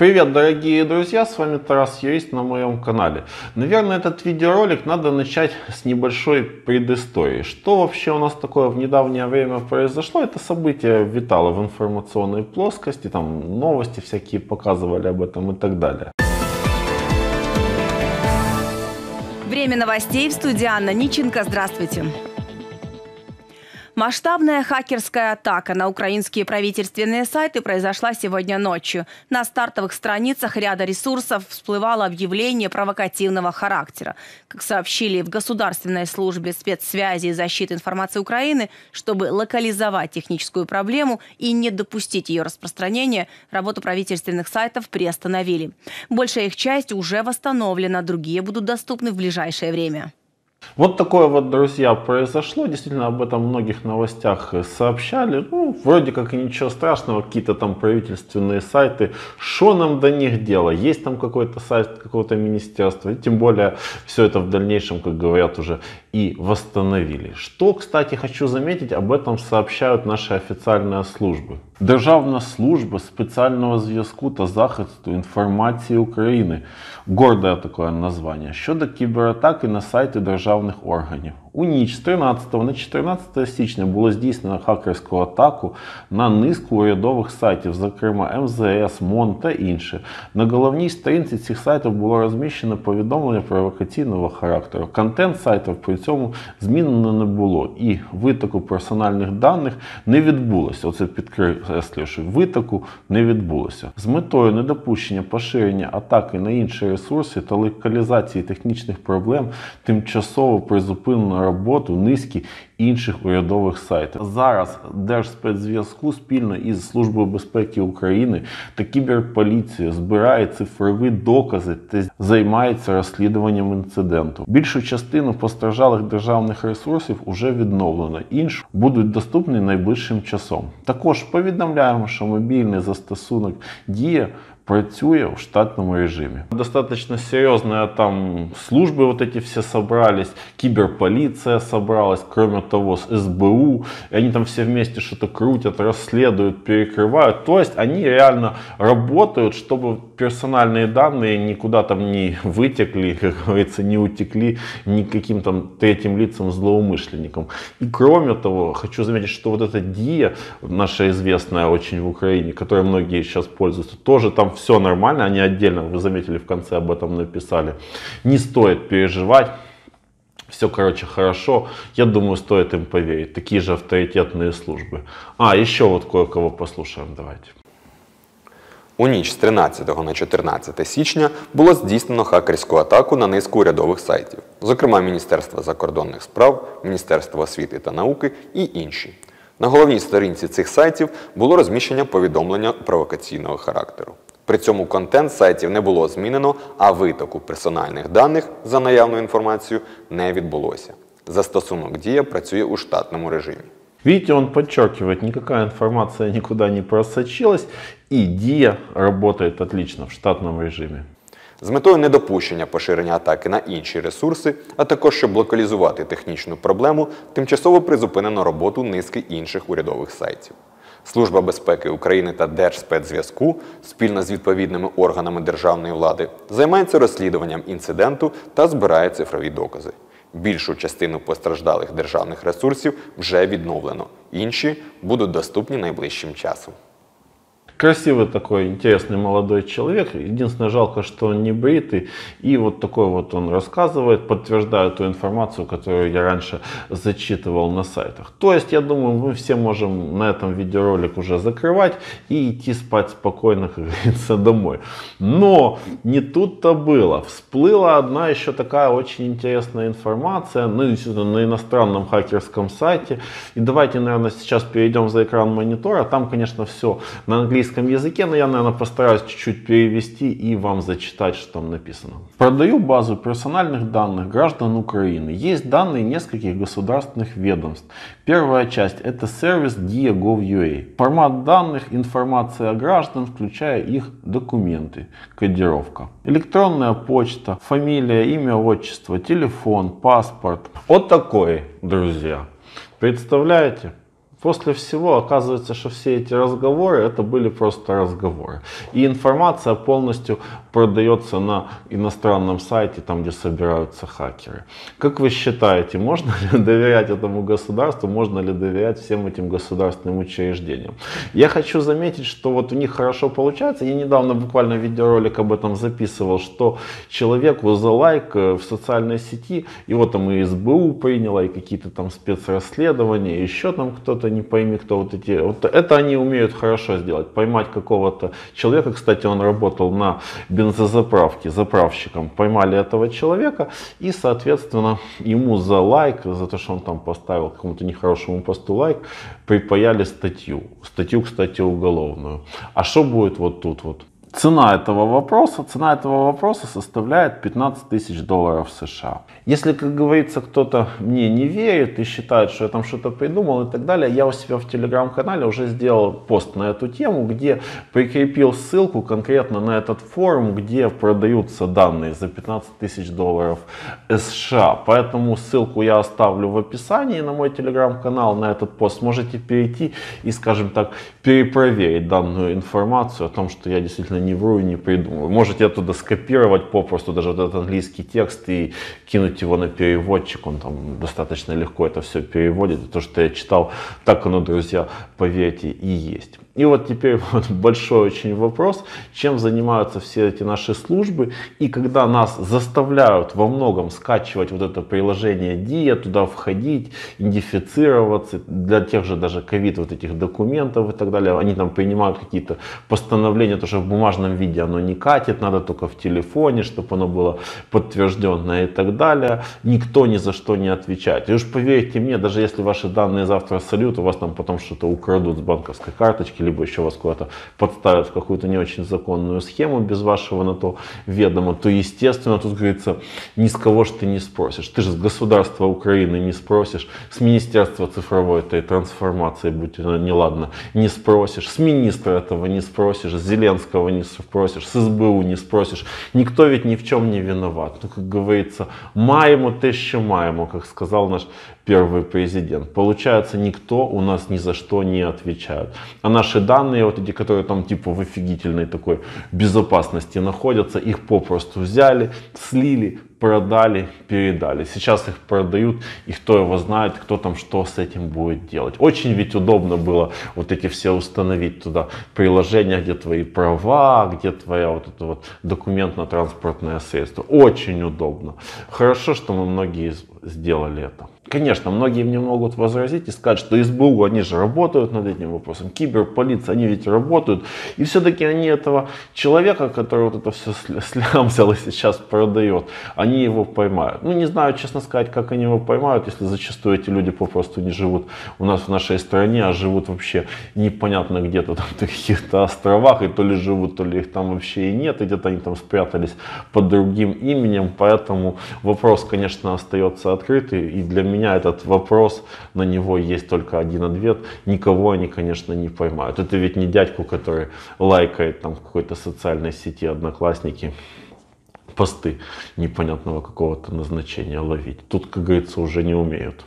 Привет, дорогие друзья, с вами Тарас Юрист на моем канале. Наверное, этот видеоролик надо начать с небольшой предыстории. Что вообще у нас такое в недавнее время произошло? Это событие витало в информационной плоскости, там новости всякие показывали об этом и так далее. Время новостей в студии Анна Ниченко. Здравствуйте. Масштабная хакерская атака на украинские правительственные сайты произошла сегодня ночью. На стартовых страницах ряда ресурсов всплывало объявление провокативного характера. Как сообщили в Государственной службе спецсвязи и защиты информации Украины, чтобы локализовать техническую проблему и не допустить ее распространения, работу правительственных сайтов приостановили. Большая их часть уже восстановлена, другие будут доступны в ближайшее время. Вот такое вот, друзья, произошло. Действительно, об этом в многих новостях сообщали. Ну, вроде как и ничего страшного, какие-то там правительственные сайты. Что нам до них дело? Есть там какой-то сайт какого-то министерства. И тем более, все это в дальнейшем, как говорят, уже и восстановили. Что, кстати, хочу заметить, об этом сообщают наши официальные службы. Державна служба спеціального зв'язку та захисту інформації України. Горде таке названня щодо кібератаки на сайти державних органів. У ніч з 13 на 14 січня було здійснено хакерську атаку на низку урядових сайтів, зокрема МЗС, МОН та інше. На головній сторінці цих сайтів було розміщено повідомлення провокаційного характеру. Контент сайтів при цьому змінено не було і витоку персональних даних не відбулося. Оце підкреслюю, що витоку не відбулося. З метою недопущення поширення атаки на інші ресурси та локалізації технічних проблем тимчасово призупинено роботу низки інших урядових сайтів. Зараз Держспецзв'язку спільно із Службою безпеки України та кіберполіцією збирає цифрові докази та займається розслідуванням інциденту. Більшу частину постраждалих державних ресурсів уже відновлено, інші будуть доступні найближчим часом. Також повідомляємо, що мобільний застосунок дія працює в штатном режиме. Достаточно серьезные там службы вот эти все собрались, киберполиция собралась, кроме того, с СБУ, и они там все вместе что-то крутят, расследуют, перекрывают. То есть они реально работают, чтобы персональные данные никуда там не вытекли, как говорится, не утекли никаким там третьим лицам, злоумышленникам. И кроме того, хочу заметить, что вот эта ДИА, наша известная очень в Украине, которой многие сейчас пользуются, тоже там все нормально, они отдельно, вы заметили, в конце об этом написали. Не стоит переживать. Все, короче, хорошо. Я думаю, стоит им поверить. Такие же авторитетные службы. А, еще вот кое-кого послушаем. Давайте. У ніч з 13 на 14 січня було здійснено хакерську атаку на низку урядових сайтів, зокрема Міністерства закордонних справ, Міністерства освіти та науки і інші. На головній сторінці цих сайтів було розміщення повідомлення провокаційного характеру. При цьому контент сайтів не було змінено, а витоку персональних даних за наявною інформацією не відбулося. Застосунок Дія працює у штатному режимі. Видите, он подчеркивает, никакая информация никуда не просочилась, и DIA работает отлично в штатном режиме. З метою недопущення поширення атаки на інші ресурси, а також щоб локалізувати технічну проблему, тимчасово призупинено роботу низки інших урядових сайтів. Служба безпеки України та Держспецзв'язку спільно з відповідними органами державної влади займається розслідуванням інциденту та збирає цифрові докази. Більшу частину постраждалих державних ресурсів вже відновлено, інші будуть доступні найближчим часом. Красивый такой, интересный молодой человек. Единственное, жалко, что он не бритый. И вот такой вот он рассказывает, подтверждает ту информацию, которую я раньше зачитывал на сайтах. То есть, я думаю, мы все можем на этом видеоролик уже закрывать и идти спать спокойно, как говорится, домой. Но не тут-то было. Всплыла одна еще такая очень интересная информация ну, на иностранном хакерском сайте. И давайте, наверное, сейчас перейдем за экран монитора. Там, конечно, все на английском английском языке, но я, наверное, постараюсь чуть-чуть перевести и вам зачитать, что там написано. Продаю базу персональных данных граждан Украины. Есть данные нескольких государственных ведомств. Первая часть это сервис DIA.gov.ua. Формат данных, информация о граждан, включая их документы, кодировка. Электронная почта, фамилия, имя, отчество, телефон, паспорт. Вот такой, друзья. Представляете? После всего оказывается, что все эти разговоры это были просто разговоры. И информация полностью продается на иностранном сайте, там где собираются хакеры. Как вы считаете, можно ли доверять этому государству, можно ли доверять всем этим государственным учреждениям? Я хочу заметить, что вот у них хорошо получается. Я недавно буквально видеоролик об этом записывал, что человеку за лайк э, в социальной сети, его там и СБУ приняло, и какие-то там спецрасследования, еще там кто-то не пойми кто вот эти, вот это они умеют хорошо сделать, поймать какого-то человека, кстати, он работал на бензозаправке, заправщиком, поймали этого человека и, соответственно, ему за лайк, за то, что он там поставил какому-то нехорошему посту лайк, припаяли статью, статью, кстати, уголовную. А что будет вот тут вот? Цена этого вопроса, цена этого вопроса составляет 15 тысяч долларов США. Если, как говорится, кто-то мне не верит и считает, что я там что-то придумал и так далее, я у себя в телеграм-канале уже сделал пост на эту тему, где прикрепил ссылку конкретно на этот форум, где продаются данные за 15 тысяч долларов США. Поэтому ссылку я оставлю в описании на мой телеграм-канал, на этот пост. Можете перейти и, скажем так, перепроверить данную информацию о том, что я действительно не вру и не придумываю. Можете оттуда скопировать попросту даже вот этот английский текст и кинуть его на переводчик, он там достаточно легко это все переводит. То, что я читал, так оно, друзья, поверьте, и есть. И вот теперь вот большой очень вопрос, чем занимаются все эти наши службы. И когда нас заставляют во многом скачивать вот это приложение ДИА, туда входить, идентифицироваться, для тех же даже ковид вот этих документов и так далее, они там принимают какие-то постановления, то, что в бумажном виде оно не катит, надо только в телефоне, чтобы оно было подтвержденное и так далее. Никто ни за что не отвечает. И уж поверьте мне, даже если ваши данные завтра сольют, у вас там потом что-то украдут с банковской карточки, либо еще вас куда-то подставят в какую-то не очень законную схему без вашего на то ведома, то естественно тут говорится, ни с кого же ты не спросишь. Ты же с государства Украины не спросишь, с Министерства цифровой этой трансформации, будь неладно, не спросишь, с министра этого не спросишь, с Зеленского не спросишь, с СБУ не спросишь. Никто ведь ни в чем не виноват. Ну, как говорится, маємо те, що маємо, как сказал наш первый президент. Получается, никто у нас ни за что не отвечает. А наши данные, вот эти, которые там типа в офигительной такой безопасности находятся, их попросту взяли, слили, продали, передали. Сейчас их продают, и кто его знает, кто там что с этим будет делать. Очень ведь удобно было вот эти все установить туда приложения, где твои права, где твоя вот это вот документ на транспортное средство. Очень удобно. Хорошо, что мы многие сделали это. Конечно, многие мне могут возразить и сказать, что СБУ, они же работают над этим вопросом, киберполиция, они ведь работают. И все-таки они этого человека, который вот это все слямзал и сейчас продает, они его поймают. Ну, не знаю, честно сказать, как они его поймают, если зачастую эти люди попросту не живут у нас в нашей стране, а живут вообще непонятно где-то там на каких-то островах, и то ли живут, то ли их там вообще и нет, и где-то они там спрятались под другим именем. Поэтому вопрос, конечно, остается открытый, и для меня меня этот вопрос, на него есть только один ответ. Никого они, конечно, не поймают. Это ведь не дядьку, который лайкает там в какой-то социальной сети одноклассники посты непонятного какого-то назначения ловить. Тут, как говорится, уже не умеют.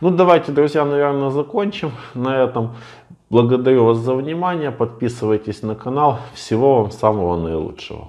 Ну, давайте, друзья, наверное, закончим на этом. Благодарю вас за внимание. Подписывайтесь на канал. Всего вам самого наилучшего.